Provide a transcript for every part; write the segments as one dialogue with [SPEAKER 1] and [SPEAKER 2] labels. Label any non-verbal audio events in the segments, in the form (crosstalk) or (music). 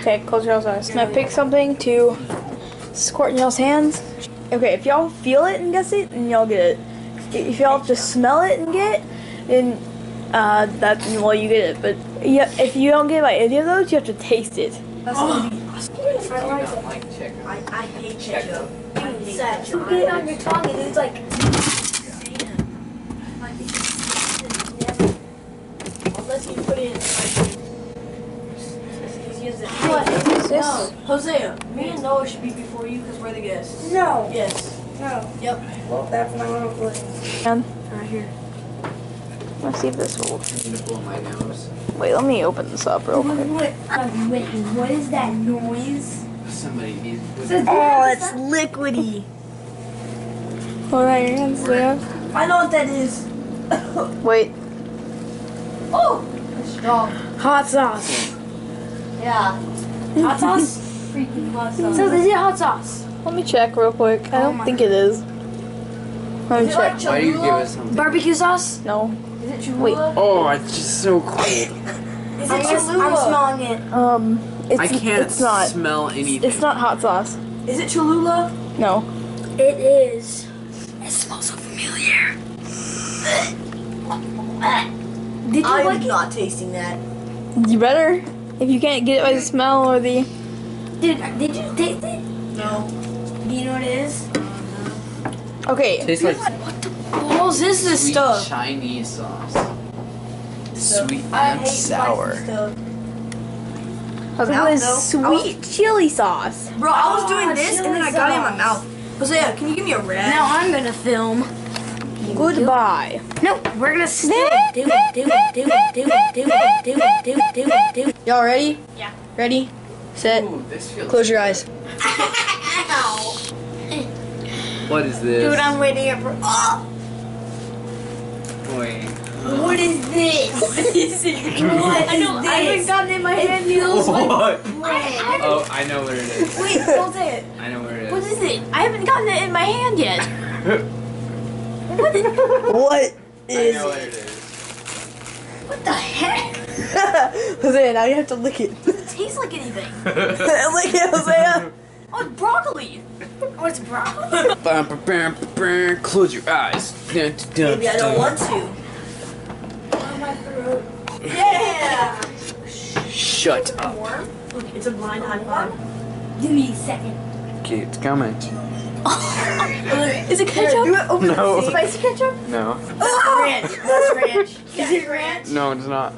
[SPEAKER 1] Okay, close your eyes. Now pick something to squirt in y'all's hands. Okay, if y'all feel it and guess it, then y'all get it. If y'all just smell it and get it, then uh, that well you get it. But yeah, if you don't get it by any of those, you have to taste it.
[SPEAKER 2] That's gonna
[SPEAKER 3] I don't like chicken.
[SPEAKER 2] I, I hate
[SPEAKER 3] Check
[SPEAKER 2] ketchup.
[SPEAKER 3] them.
[SPEAKER 2] I hate
[SPEAKER 4] Sad.
[SPEAKER 2] ketchup.
[SPEAKER 4] You get it on your tongue and it's like
[SPEAKER 2] Unless you put it in like, use it.
[SPEAKER 4] what?
[SPEAKER 1] Is this?
[SPEAKER 2] No, Hosea, me and Noah should be before you because we're the guests.
[SPEAKER 4] No.
[SPEAKER 2] Yes.
[SPEAKER 4] No.
[SPEAKER 2] Yep.
[SPEAKER 4] Well, that's my what I'm.
[SPEAKER 1] And
[SPEAKER 2] Right here.
[SPEAKER 1] let's see if this will.
[SPEAKER 3] I need to blow my nose.
[SPEAKER 1] Wait, let me open this up real quick.
[SPEAKER 4] Wait, wait, what is that noise?
[SPEAKER 3] Somebody needs
[SPEAKER 2] Oh, it's liquidy.
[SPEAKER 1] Hold on your hands there.
[SPEAKER 2] I know what that is.
[SPEAKER 1] Wait. (laughs)
[SPEAKER 2] Oh, it's strong.
[SPEAKER 1] Hot sauce.
[SPEAKER 2] Yeah. Hot sauce?
[SPEAKER 4] Freaking hot sauce. So is it hot sauce?
[SPEAKER 1] Let me check real quick. I don't
[SPEAKER 4] my
[SPEAKER 1] think it is. Let me
[SPEAKER 2] Is it like
[SPEAKER 1] check.
[SPEAKER 3] Why do you give us something?
[SPEAKER 4] Barbecue sauce?
[SPEAKER 1] No.
[SPEAKER 2] Is it
[SPEAKER 1] Wait.
[SPEAKER 2] Cholula?
[SPEAKER 3] Oh, it's just so cold.
[SPEAKER 2] Is
[SPEAKER 4] I'm,
[SPEAKER 2] it
[SPEAKER 4] just, I'm smelling it.
[SPEAKER 1] Um, it's
[SPEAKER 3] I can't
[SPEAKER 1] it's not.
[SPEAKER 3] smell anything.
[SPEAKER 1] It's not hot sauce.
[SPEAKER 2] Is it Cholula?
[SPEAKER 1] No.
[SPEAKER 4] It is. It smells so familiar. Did you
[SPEAKER 2] I'm
[SPEAKER 4] like it?
[SPEAKER 2] not tasting that.
[SPEAKER 1] You better. If you can't get it by the smell or the.
[SPEAKER 4] Did, did you taste it?
[SPEAKER 2] No.
[SPEAKER 4] Do you know what it is?
[SPEAKER 1] Okay.
[SPEAKER 3] tastes like
[SPEAKER 4] What the balls is this
[SPEAKER 3] sweet
[SPEAKER 4] stuff?
[SPEAKER 3] Chinese sauce. Sweet and sour.
[SPEAKER 2] spicy stuff.
[SPEAKER 1] I was
[SPEAKER 2] Mouth,
[SPEAKER 1] with
[SPEAKER 2] though. I
[SPEAKER 1] sweet chili sauce.
[SPEAKER 2] Bro, I was
[SPEAKER 4] Ah,
[SPEAKER 2] doing this and then I got it in my
[SPEAKER 4] chili
[SPEAKER 2] mouth. Hosea, can you give me a red?
[SPEAKER 4] Now I'm gonna film.
[SPEAKER 1] Goodbye.
[SPEAKER 4] No, we're gonna still do it, do it, do it, do it, do it, do it, do it, do it, do it.
[SPEAKER 1] Y'all ready?
[SPEAKER 2] Yeah.
[SPEAKER 1] Ready? Set.
[SPEAKER 3] Ooh, this feels
[SPEAKER 1] Close your eyes. (laughs)
[SPEAKER 3] What is this?
[SPEAKER 2] Dude, I'm waiting for. Oh,
[SPEAKER 3] Wait.
[SPEAKER 2] what is this? (laughs) what is it? What
[SPEAKER 4] I know,
[SPEAKER 2] is
[SPEAKER 4] I haven't gotten it in my hand yet.
[SPEAKER 3] What?
[SPEAKER 4] Bread.
[SPEAKER 3] Oh, I know what it is.
[SPEAKER 2] Wait, don't it.
[SPEAKER 3] I know what it
[SPEAKER 2] What
[SPEAKER 3] is.
[SPEAKER 2] is it? I haven't gotten it in my hand yet. (laughs)
[SPEAKER 1] What
[SPEAKER 3] I know what it is.
[SPEAKER 2] What the heck? (laughs)
[SPEAKER 1] Hosea, now you have to lick it.
[SPEAKER 2] Does it taste like anything? (laughs)
[SPEAKER 1] lick it, Hosea.
[SPEAKER 2] Oh, it's broccoli.
[SPEAKER 4] Oh, it's broccoli. (laughs)
[SPEAKER 3] Close your eyes.
[SPEAKER 2] Maybe I don't want to.
[SPEAKER 4] On my throat.
[SPEAKER 2] Yeah.
[SPEAKER 3] Shut up.
[SPEAKER 2] Warm? Look, it's a blind high five.
[SPEAKER 4] Give me a second.
[SPEAKER 3] Okay, it's coming. (laughs)
[SPEAKER 2] Is it ketchup? Do it.
[SPEAKER 3] No.
[SPEAKER 2] the Spicy ketchup?
[SPEAKER 3] No.
[SPEAKER 2] Ranch. (laughs) That's ranch. Is it ranch?
[SPEAKER 3] No, it's not.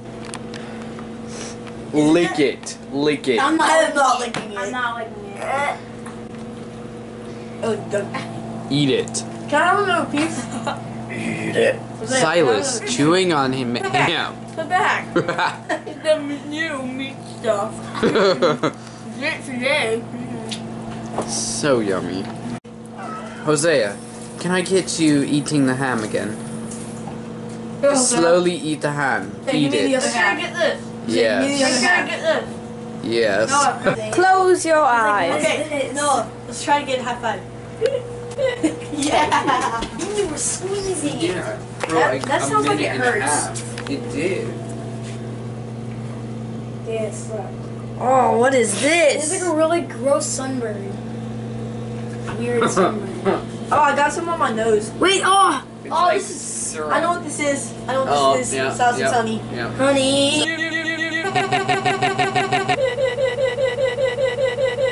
[SPEAKER 3] Lick it. Lick it.
[SPEAKER 4] I'm not.
[SPEAKER 2] I am not licking it.
[SPEAKER 4] I'm not licking it.
[SPEAKER 2] Oh, the,
[SPEAKER 3] Eat it.
[SPEAKER 2] can I have another piece? (laughs)
[SPEAKER 3] Eat it. Silas chewing on him ham.
[SPEAKER 2] The back. the new meat stuff. Get today.
[SPEAKER 3] So yummy. Hosea, can I get you eating the ham again? Just slowly eat the ham.
[SPEAKER 2] Hey,
[SPEAKER 3] Eat
[SPEAKER 2] give me the other
[SPEAKER 3] it.
[SPEAKER 2] Can I get this?
[SPEAKER 3] Yes.
[SPEAKER 2] Can I get this?
[SPEAKER 3] Yes.
[SPEAKER 2] No. (laughs)
[SPEAKER 1] Close your eyes.
[SPEAKER 2] Okay, no. Let's try to get a high five. (laughs) yeah.
[SPEAKER 4] You were squeezing it.
[SPEAKER 3] Yeah.
[SPEAKER 2] That- that sounds like it hurts.
[SPEAKER 3] It did.
[SPEAKER 4] Yes.
[SPEAKER 1] Oh, what is this?
[SPEAKER 4] It's
[SPEAKER 1] this?
[SPEAKER 4] like a really gross sunburn. Weird (laughs) sunburn.
[SPEAKER 2] Oh, I got some on my nose.
[SPEAKER 4] Wait, oh,
[SPEAKER 3] It's
[SPEAKER 2] Oh,
[SPEAKER 3] like
[SPEAKER 2] this is-
[SPEAKER 3] syrup.
[SPEAKER 2] I know what this is. I know what
[SPEAKER 3] Oh,
[SPEAKER 2] this is.
[SPEAKER 3] yeah,
[SPEAKER 2] Sauce
[SPEAKER 3] yeah,
[SPEAKER 2] and sunny.
[SPEAKER 3] Yeah.
[SPEAKER 4] honey. (laughs) (laughs)